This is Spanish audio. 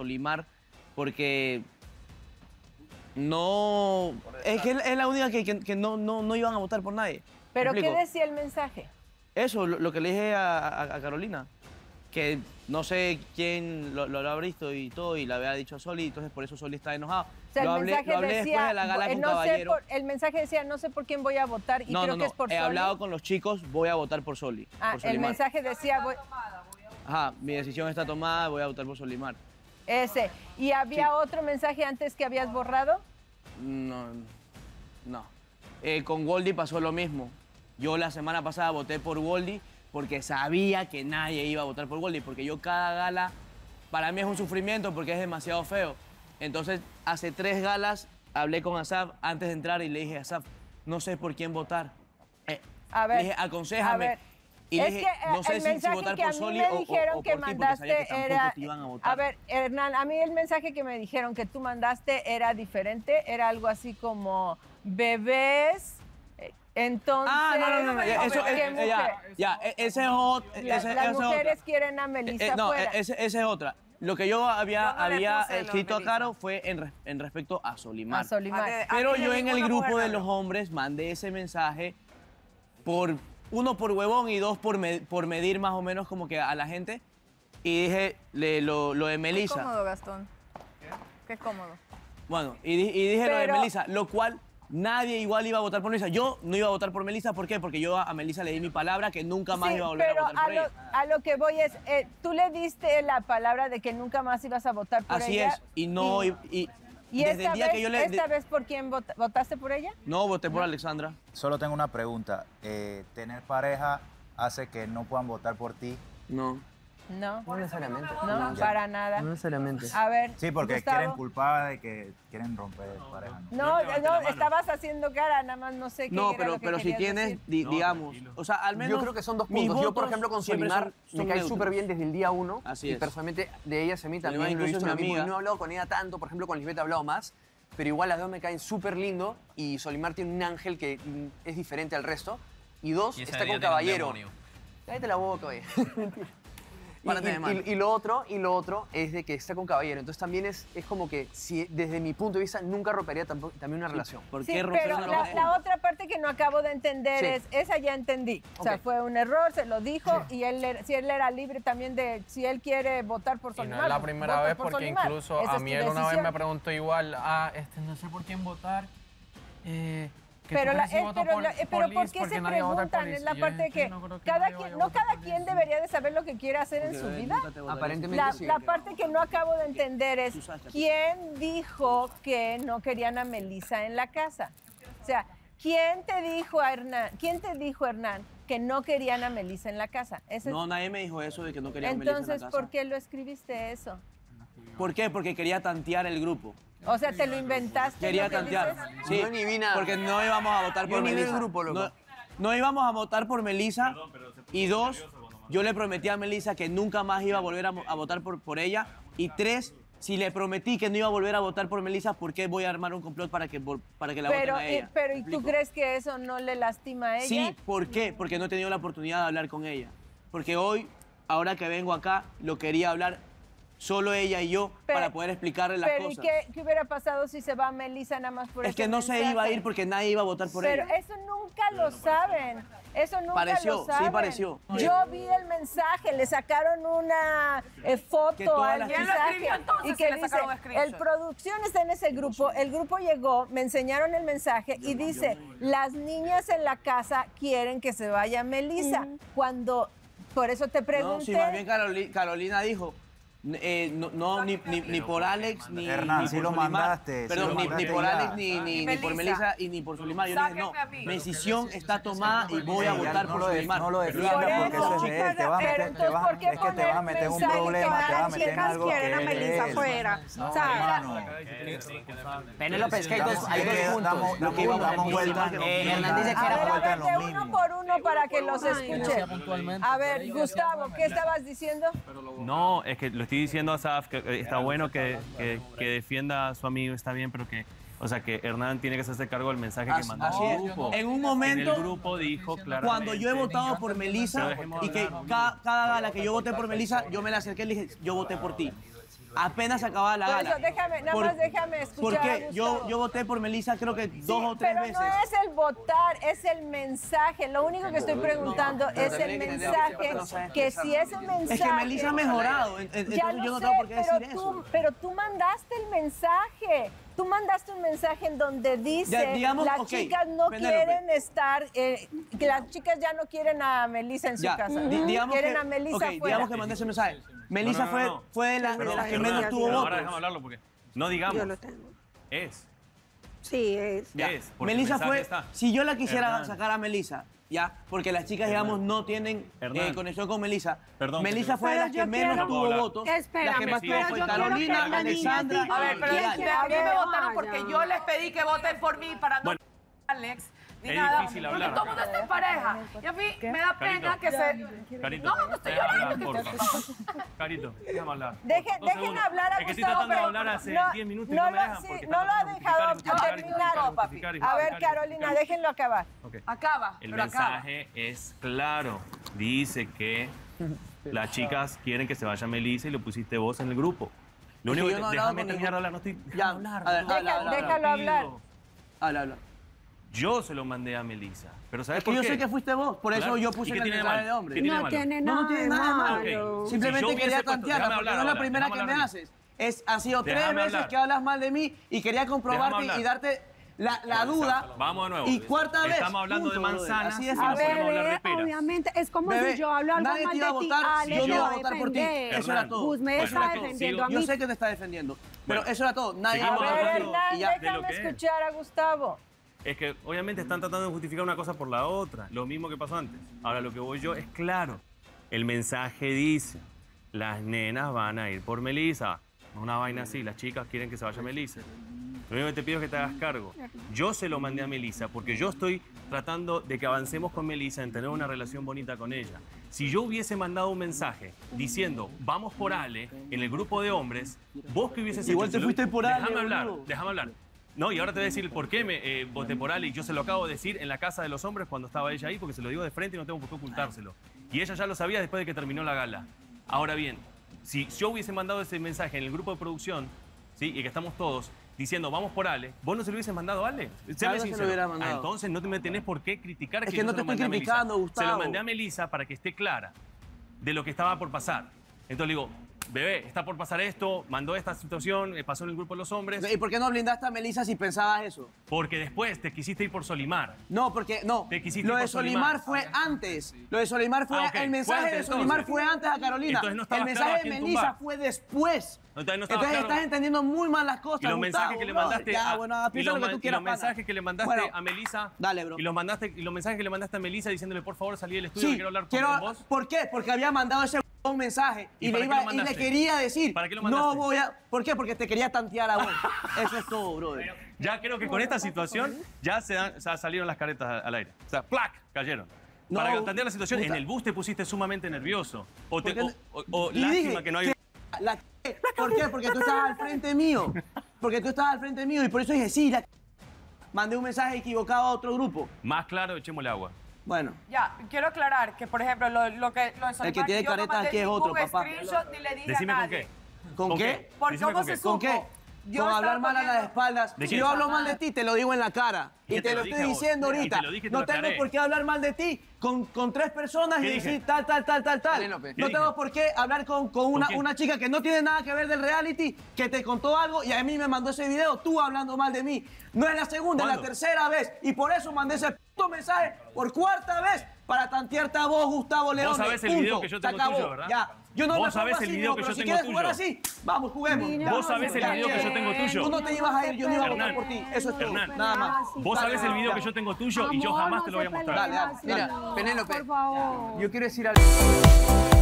Solimar porque no... Es que es la única que, que- que no, no, no iban a votar por nadie. ¿Me ¿Pero qué decía el mensaje? Eso, lo, lo que le dije a, a- a Carolina, que no sé quién lo, lo habrá visto y todo, y le había dicho a Soli, entonces por eso Soli está enojado. O sea, lo el hablé, mensaje lo hablé decía, después de la gala eh, con no sé Caballero. por- el mensaje decía, no sé por quién voy a votar y no, creo no, que es por he Soli. hablado con los chicos, voy a votar por Soli. Ah, por el mensaje decía, voy- Ajá, mi decisión está tomada, voy a votar por Solimar. Ese. ¿Y había otro mensaje antes que habías borrado? No, no. Eh, con Goldie pasó lo mismo. Yo la semana pasada voté por Goldie porque sabía que nadie iba a votar por Goldie, porque yo cada gala, para mí es un sufrimiento porque es demasiado feo. Entonces, hace tres galas hablé con Asaf antes de entrar y le dije, Asaf, no sé por quién votar. Eh, A ver, le dije, aconsejame. a ver. Y es dije, que eh, no sé el si, si mensaje votar que por a mí Soli me o- dijeron o que mandaste que era... te iban a votar. A ver, Hernán, a mí el mensaje que me dijeron que tú mandaste era diferente, era algo así como bebés, eh, entonces... Ah, no, no, no, eso, ¿qué eh, mujer? ya, ya, e- ese es otro. La- ese- las ese es otra. mujeres quieren a Melissa Eh, eh, no, eh, ese es otra. Lo que yo había, no había escrito a. Caro fue en, en respecto a Solimar. a Solimar. A Pero yo en el grupo mujer de los hombres mandé ese mensaje por uno por huevón y dos por, me- por medir más o menos como que a la gente y dije le- lo, lo de Qué Melissa. cómodo, Gastón. Qué cómodo. Bueno, y, di- y dije lo de Pero- Melissa, lo cual nadie igual iba a votar por Melissa. Yo no iba a votar por Melissa, ¿por qué? Porque yo a Melissa le di mi palabra que nunca más Sí, iba a volver pero a votar por lo, ella. a lo que voy es, eh, tú le diste la palabra de que nunca más ibas a votar por Así ella. es, y no, y, y y desde esta el día vez, que yo le... esta vez por quién vota- votaste por ella? No, voté por Alexandra. Solo tengo una pregunta. Eh, ¿Tener pareja hace que no puedan votar por ti? No. No, No necesariamente. no, para nada. No necesariamente. A ver, Sí, porque Gustavo. quieren culpar de que quieren romper pareja. ¿no? No, no, estabas haciendo cara, nada más no sé qué No, era pero, lo que pero si tienes, di- digamos, o sea, al menos... Yo creo que son dos puntos. Yo, por ejemplo, con Solimar me cae súper bien desde el día uno. Así y es. personalmente de ella hacia mí Solimar también lo he visto lo mismo. No he hablado con ella tanto, por ejemplo, con Lisbeth he hablado más. Pero igual las dos me caen súper lindo y Solimar tiene un ángel que mm, es diferente al resto. Y dos, Y está con caballero. demonio. Cállate la boca, oye. Y, lo otro, y lo otro es de que está con caballero. Entonces también es, es como que si desde mi punto de vista nunca rompería tampoco- también una relación. ¿Por Sí, qué romper pero una la, otra parte que no acabo de entender Sí. es, esa ya entendí. O sea, fue un error, se lo dijo y él, era- si él era libre también de, si él quiere votar por Y no Solimar. es la primera vez por porque Solimar. incluso Esa a mí él una vez me preguntó igual, ah, este, no sé por quién votar. Eh, ¿qué Pero, la- eh, pero, por- la- eh, por pero ¿por qué Porque se preguntan? Es la parte dije, que "Sí, no que cada quien, no cada quien Liz". debería de saber lo que quiere hacer en su vida. Aparentemente La, sí. la parte que no acabo de entender es quién dijo que no querían a Melissa en la casa. O sea, ¿quién te dijo a Hernán, quién te dijo Hernán que no querían a Melissa en la casa? Ese No, nadie me dijo eso de que no quería a Melissa en la entonces, casa. ¿por qué lo escribiste eso? ¿Por qué? Porque quería tantear el grupo. O sea, te lo inventaste. Quería lo que tantear. dices? Sí, Yo ni vi nada. porque no íbamos a votar Yo por ni vi el Melissa. grupo, loco. No, no íbamos a votar por Melissa. Y dos, yo le prometí a Melissa que nunca más iba a volver a, votar por, por ella. Y tres, si le prometí que no iba a volver a votar por Melissa, ¿por qué voy a armar un complot para que, para que la Pero, voten a eh, ella? pero ¿Me ¿y tú crees que eso no le lastima a ella? Sí, ¿por qué? Porque no he tenido la oportunidad de hablar con ella. Porque hoy, ahora que vengo acá, lo quería hablar solo ella y yo Pero- para poder explicarle las Pero ¿y cosas. qué, qué hubiera pasado si se va Melissa nada más por Es ese que no se iba a ir porque nadie iba a votar por Pero ella. eso nunca lo saben. Eso nunca Pareció, lo sí saben. pareció. Yo vi el mensaje, le sacaron una eh, foto al las ¿Quién lo mensaje escribió entonces y si que le dice, el producción está en ese grupo, el grupo llegó, me enseñaron el mensaje y dice, las niñas en la casa quieren que se vaya Melissa. Cuando, por eso te No, pregunté. sí, más bien Caroli- Carolina dijo, eh, no, no, ni, ni, ni por Alex, ni, Hernán, ni sí por lo Solimar. mandaste, sí Perdón, lo ni, ni mandaste por ya. Alex, ni, ni, Y ni por Melissa. Y ni por Solimar. Yo le dije, no, a mi decisión está tomada y voy a Sí, votar por lo Solimar. no lo Por defiendas porque eso, es de él. Te vas a pero meter, te entonces, vas, ¿por qué es que te vas a meter en un problema, te vas a meter en algo quieren a que de Melissa hermano. Penélope, es que hay dos, puntos. damos- Lo. Eh, Hernán dice que A era a vuelta ver, en lo de mismo. uno por uno para que los escuche. A ver, Gustavo, ¿qué estabas diciendo? No, es que lo estoy diciendo a Saf, que eh, está bueno que, que- que defienda a su amigo, está bien, pero que, o sea, que Hernán tiene que hacerse cargo del mensaje que mandó así al es. grupo. En un En momento, el grupo dijo cuando yo he votado por Melissa y que hablar. cada, cada gala que yo voté por Melissa, yo me la acerqué y le dije, yo voté por ti. Apenas acababa la Por gala. eso, déjame, nada Por- más déjame escuchar Porque yo, yo voté por Melissa creo que dos Sí, o tres pero veces. no es el votar, es el mensaje. Lo único que estoy preguntando es el que mensaje. no Que expresarlo. si ese mensaje. Es que Melissa ha mejorado. Ya lo yo no sé, tengo por qué pero decir tú, eso. pero tú mandaste el mensaje. Tú mandaste un mensaje en donde dice Ya, digamos, las chicas no Penélope. quieren estar, eh, que las chicas ya no quieren a Melissa en su Ya, casa. di- digamos quieren que, a Melissa ok, fuera. digamos que mandé ese mensaje. Melissa No, no, no, fue, no. fue de, la- las que perdón, menos tuvo pero Ahora votos. déjame hablarlo porque no digamos. Yo lo tengo. Es. Sí, es. Ya. Es, Melissa fue, está. si yo la quisiera Hernán. sacar a Melissa, ya, porque las chicas, digamos, no tienen eh, conexión con Melissa. Perdón, Melissa fue de las que menos quiero- tuvo votos. las que más tuvo fue Carolina, diga- A ver, pero a mí me votaron porque yo les pedí que voten por mí para no. Alex. Ni Es nada, difícil porque hablar todo el mundo está en pareja. Y a mí me da pena Carito. que se... Carito, No, no estoy llorando. hablar, que porfa. estoy- Carito, déjame hablar. Deje- dejen segundos. hablar a Es que estoy Gustavo, tratando de hablar hace no- 10 minutos y no no me lo- dejan. sí, no lo ha dejado terminar. justificar, A ver, Carolina, déjenlo acabar. Acaba, El mensaje es claro. Dice que las chicas quieren que se vaya Melissa y lo pusiste vos en el grupo. Lo único que no déjame terminar de hablar, no estoy. Ya, hablar, a ver, no. habla, déjalo hablar. Habla, habla. Yo se lo mandé a Melissa. Pero ¿sabes Es que por yo qué? sé que fuiste vos, por eso Claro. yo ¿Y puse qué el tiene de mensaje malo? de hombre. ¿Qué tiene de No malo? tiene No, no nada tiene nada de malo. malo. Simplemente Si yo quería tantearla, porque hablar no es la primera que me haces. Es, ha sido tres Déjame veces hablar. que hablas mal de mí y quería comprobarte y darte la, la duda. Vamos de nuevo. Y cuarta vez. Estamos hablando de punto, manzanas Así y no A hablar de peras. obviamente, es como Bebé, si yo hablo algo nadie mal te iba a de ti. votar Ah, si le yo voy iba a a votar por ti. Eso era todo. Bueno, está defendiendo a mí. Yo sé que te está defendiendo, pero eso era todo. Nadie A iba a votar por ti y déjame es. escuchar a Gustavo. Es que obviamente están tratando de justificar una cosa por la otra. Lo mismo que pasó antes. Ahora lo que voy yo es claro. El mensaje dice, las nenas van a ir por Melissa. No una vaina así, las chicas quieren que se vaya Melissa. Lo único que te pido es que te hagas cargo. Yo se lo mandé a Melissa porque yo estoy tratando de que avancemos con Melissa en tener una relación bonita con ella. Si yo hubiese mandado un mensaje diciendo, vamos por Ale, en el grupo de hombres, vos que hubieses Igual hecho... te fuiste por Ale, Déjame hablar, déjame hablar. No, y ahora te voy a decir por qué me eh, voté por Ale y yo se lo acabo de decir en la casa de los hombres cuando estaba ella ahí, porque se lo digo de frente y no tengo por qué ocultárselo. Y ella ya lo sabía después de que terminó la gala. Ahora bien, si yo hubiese mandado ese mensaje en el grupo de producción, ¿sí? y que estamos todos diciendo vamos por Ale, vos no se lo hubieses mandado a Ale. Séme se lo hubiera Ah, mandado. entonces no te me tenés por qué criticar Es que, que yo no se te lo mandé estoy a Melissa. criticando, Se lo Gustavo. mandé a Melissa para que esté clara de lo que estaba por pasar. Entonces le digo, bebé, está por pasar esto, mandó esta situación, eh, pasó en el grupo de los hombres, ¿Y por qué no blindaste a Melissa si pensabas eso? porque después te quisiste ir por Solimar. No, porque no. Te quisiste Lo ir de por Solimar Solimar. fue antes. Lo de Solimar fue Ah, el mensaje Fue de antes, Solimar entonces. fue antes a Carolina. Entonces no el mensaje claro a de Melissa tumbar. fue después. Entonces no estabas Entonces claro. estás entendiendo muy mal las cosas. Y los Gustavo, mensajes que le mandaste Ya, a, bueno, y piensa los, lo que y mensajes que le mandaste Bueno, a Melissa dale, bro. y los mandaste y los mensajes que le mandaste a Melissa diciéndole por favor salí del estudio Sí, quiero hablar con quiero- vos ¿Por qué? Porque había mandado ese un mensaje y, ¿Y le, iba, y quería decir, ¿Para qué lo no mandaste? voy a... ¿Por qué? Porque te quería tantear a vos. Eso es todo, brother. ya creo que con esta situación ya se dan- salieron las caretas al aire o sea ¡plac! cayeron No, para entender la situación puta. en el bus te pusiste sumamente nervioso o, te, Porque- o, o- o Y lástima dije que no hay la ¿Por qué? Porque tú estabas al frente mío. Porque tú estabas al frente mío y por eso dije, sí, la Mandé un mensaje equivocado a otro grupo. más claro echémosle agua Bueno, Ya, quiero aclarar que, por ejemplo, lo, lo que lo de Solimar, tiene yo no caretas mandé aquí es ningún otro, papá. screenshot ni le dije decime a con nadie. qué ¿con, ¿Con qué? qué? Porque Decime ¿cómo con se qué. supo? ¿Con qué? Yo Con hablar mal a las espaldas. ¿De Si yo hablo mal de ti, te lo digo en la cara. ¿Qué Y te te lo lo estoy vos? diciendo Y te ahorita. lo dije y te No lo tengo por qué hablar mal de ti con, con tres personas y decir tal, tal, tal, tal, tal. Penélope. ¿Qué No dije? tengo por qué hablar con, con una, quién? una chica que no tiene nada que ver del reality, que te contó algo y a mí me mandó ese video, tú hablando mal de mí. No es la segunda, es la ¿Cuándo? tercera vez. Y por eso mandé ese puto mensaje por cuarta vez para tantearte a vos, Gustavo León. sabés el video que yo tengo tuyo, ¿verdad? Ya. Yo no Vos sabés el video que pero yo si tengo quieres jugar tuyo. así, vamos, juguemos. Vos sabés el video que yo tengo tuyo. Tú no te ibas a ir, yo no iba a votar por ti. Eso es todo. Nada más. vos sabés el video que yo tengo tuyo y yo jamás te lo voy a mostrar Dale, dale. Mira, Penélope. Por favor. Yo quiero decir algo.